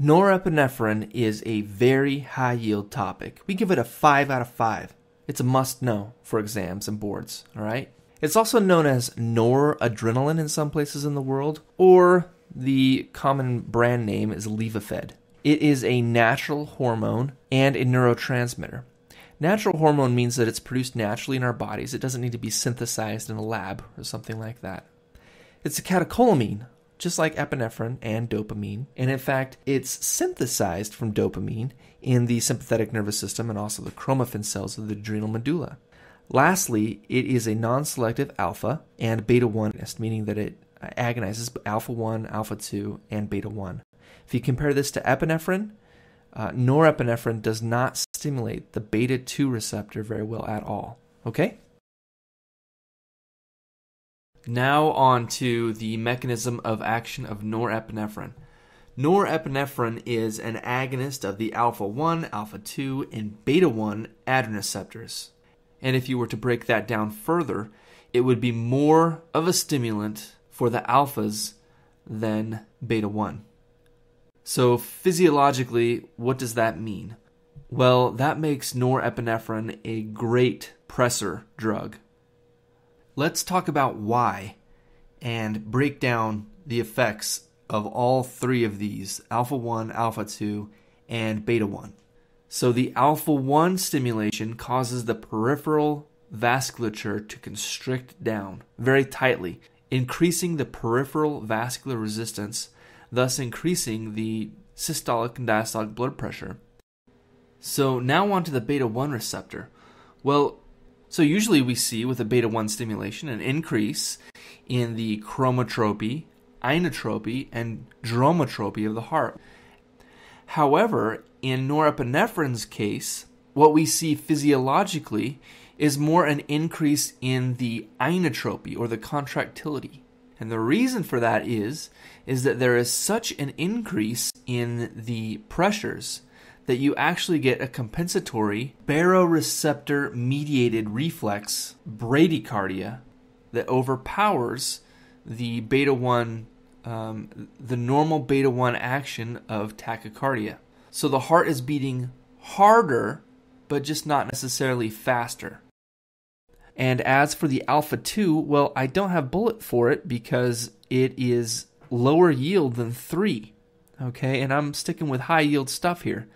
Norepinephrine is a very high yield topic. We give it a 5 out of 5. It's a must know for exams and boards, all right? It's also known as noradrenaline in some places in the world, or the common brand name is Levophed. It is a natural hormone and a neurotransmitter. Natural hormone means that it's produced naturally in our bodies. It doesn't need to be synthesized in a lab or something like that. It's a catecholamine, just like epinephrine and dopamine. And in fact, it's synthesized from dopamine in the sympathetic nervous system and also the chromaffin cells of the adrenal medulla. Lastly, it is a non selective alpha and beta 1 agonist, meaning that it agonizes alpha 1, alpha 2, and beta 1. If you compare this to epinephrine, uh, norepinephrine does not stimulate the beta 2 receptor very well at all. Okay? Now, on to the mechanism of action of norepinephrine. Norepinephrine is an agonist of the alpha 1, alpha 2, and beta 1 adrenoceptors. And if you were to break that down further, it would be more of a stimulant for the alphas than beta 1. So, physiologically, what does that mean? Well, that makes norepinephrine a great pressor drug. Let's talk about why and break down the effects of all three of these alpha 1, alpha 2, and beta 1. So, the alpha 1 stimulation causes the peripheral vasculature to constrict down very tightly, increasing the peripheral vascular resistance thus increasing the systolic and diastolic blood pressure. So now on to the beta 1 receptor. Well, so usually we see with a beta 1 stimulation an increase in the chronotropy, inotropy, and dromotropy of the heart. However, in norepinephrine's case, what we see physiologically is more an increase in the inotropy or the contractility. And the reason for that is is that there is such an increase in the pressures that you actually get a compensatory baroreceptor mediated reflex bradycardia that overpowers the beta 1 um, the normal beta 1 action of tachycardia. So the heart is beating harder but just not necessarily faster. And as for the Alpha 2, well, I don't have bullet for it because it is lower yield than 3. Okay, and I'm sticking with high yield stuff here.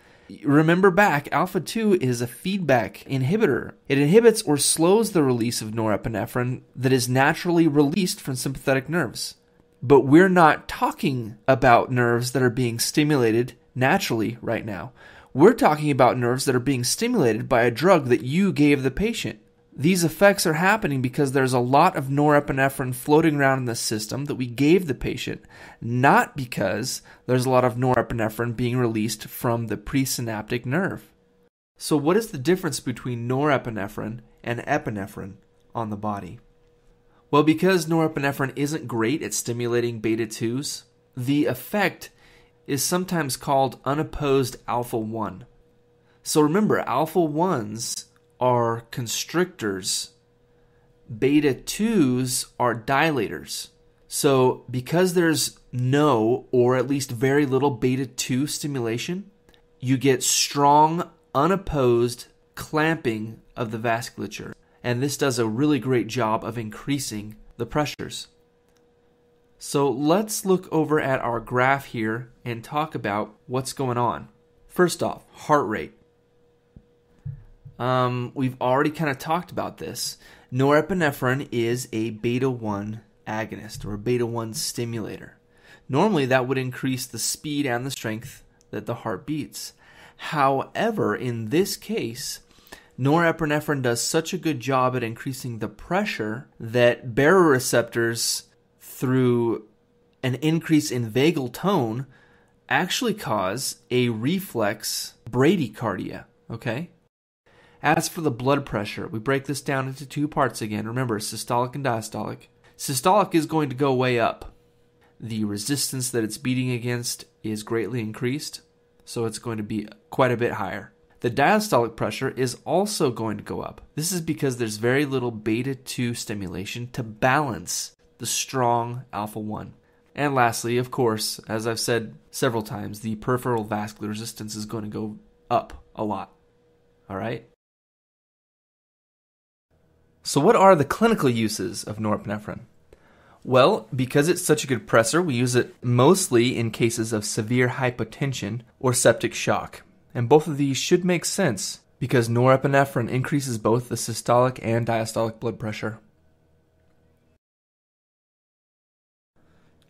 Remember back, alpha 2 is a feedback inhibitor. It inhibits or slows the release of norepinephrine that is naturally released from sympathetic nerves. But we're not talking about nerves that are being stimulated naturally right now. We're talking about nerves that are being stimulated by a drug that you gave the patient. These effects are happening because there's a lot of norepinephrine floating around in the system that we gave the patient, not because there's a lot of norepinephrine being released from the presynaptic nerve. So, what is the difference between norepinephrine and epinephrine on the body? Well, because norepinephrine isn't great at stimulating beta 2s, the effect is sometimes called unopposed alpha 1. So remember, alpha 1s are constrictors, beta 2s are dilators. So, because there's no or at least very little beta 2 stimulation, you get strong, unopposed clamping of the vasculature. And this does a really great job of increasing the pressures. So, let's look over at our graph here and talk about what's going on. First off, heart rate. Um, we've already kind of talked about this. Norepinephrine is a beta 1 agonist or a beta 1 stimulator. Normally, that would increase the speed and the strength that the heart beats. However, in this case, norepinephrine does such a good job at increasing the pressure that baroreceptors, through an increase in vagal tone, actually cause a reflex bradycardia. Okay? As for the blood pressure, we break this down into two parts again. Remember, systolic and diastolic. Systolic is going to go way up. The resistance that it's beating against is greatly increased, so it's going to be quite a bit higher. The diastolic pressure is also going to go up. This is because there's very little beta 2 stimulation to balance the strong alpha 1. And lastly, of course, as I've said several times, the peripheral vascular resistance is going to go up a lot. All right? So, what are the clinical uses of norepinephrine? Well, because it's such a good pressor, we use it mostly in cases of severe hypotension or septic shock. And both of these should make sense because norepinephrine increases both the systolic and diastolic blood pressure.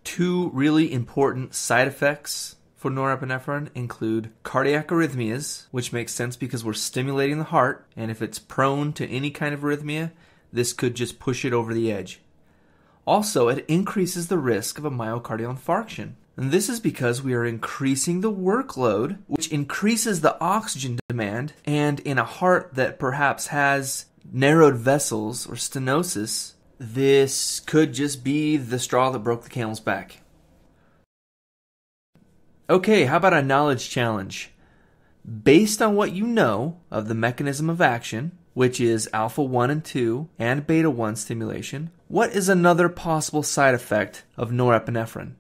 Two really important side effects for norepinephrine include cardiac arrhythmias, which makes sense because we're stimulating the heart, and if it's prone to any kind of arrhythmia, this could just push it over the edge. Also, it increases the risk of a myocardial infarction. And this is because we are increasing the workload, which increases the oxygen demand, and in a heart that perhaps has narrowed vessels or stenosis, this could just be the straw that broke the camel's back. Okay, how about a knowledge challenge? Based on what you know of the mechanism of action, which is alpha 1 and 2 and beta 1 stimulation, what is another possible side effect of norepinephrine?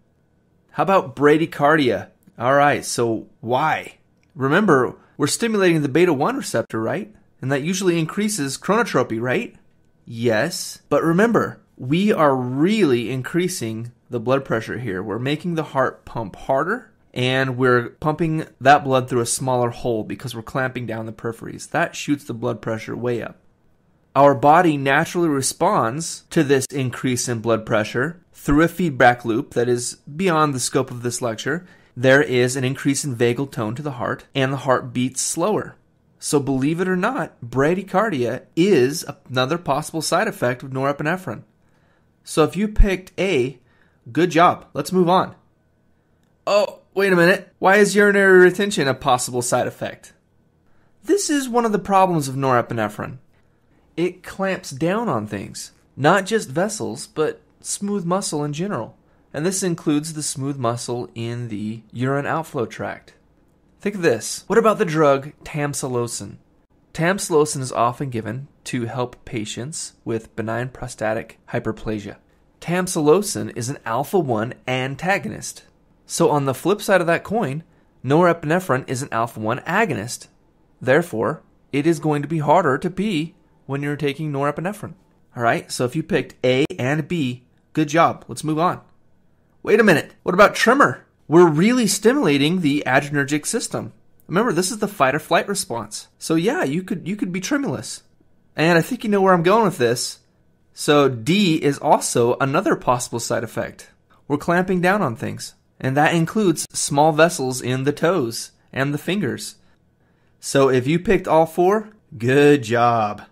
How about bradycardia? All right, so why? Remember, we're stimulating the beta 1 receptor, right? And that usually increases chronotropy, right? Yes. But remember, we are really increasing the blood pressure here. We're making the heart pump harder and we're pumping that blood through a smaller hole because we're clamping down the peripheries. That shoots the blood pressure way up. Our body naturally responds to this increase in blood pressure through a feedback loop that is beyond the scope of this lecture. There is an increase in vagal tone to the heart, and the heart beats slower. So, believe it or not, bradycardia is another possible side effect of norepinephrine. So, if you picked A, good job. Let's move on. Oh, wait a minute. Why is urinary retention a possible side effect? This is one of the problems of norepinephrine. It clamps down on things, not just vessels, but smooth muscle in general. And this includes the smooth muscle in the urine outflow tract. Think of this. What about the drug tamsulosin? Tamsulosin is often given to help patients with benign prostatic hyperplasia. Tamsulosin is an alpha 1 antagonist. So, on the flip side of that coin, norepinephrine is an alpha 1 agonist. Therefore, it is going to be harder to pee when you're taking norepinephrine. All right, so if you picked A and B, good job. Let's move on. Wait a minute. What about tremor? We're really stimulating the adrenergic system. Remember, this is the fight or flight response. So yeah, you could you could be tremulous. And I think you know where I'm going with this. So D is also another possible side effect. We're clamping down on things. And that includes small vessels in the toes and the fingers. So if you picked all four, good job.